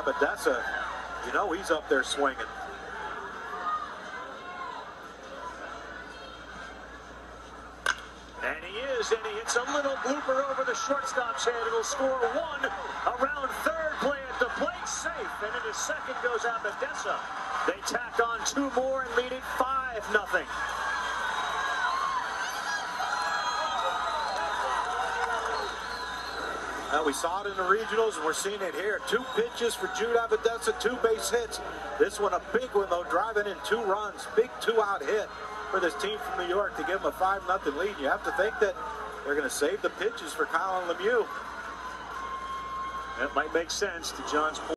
Abbadessa, you know he's up there swinging. And he is, and he hits a little blooper over the shortstop's head. It'll score one around third play at the plate, safe. And in his second goes Abbadessa. They tack on two more and lead it 5 nothing. Now, we saw it in the regionals, and we're seeing it here. Two pitches for Jude Abbadessa, two base hits. This one a big one, though, driving in two runs. Big two-out hit for this team from New York to give them a 5 nothing lead. You have to think that they're going to save the pitches for Colin Lemieux. That might make sense to John's point.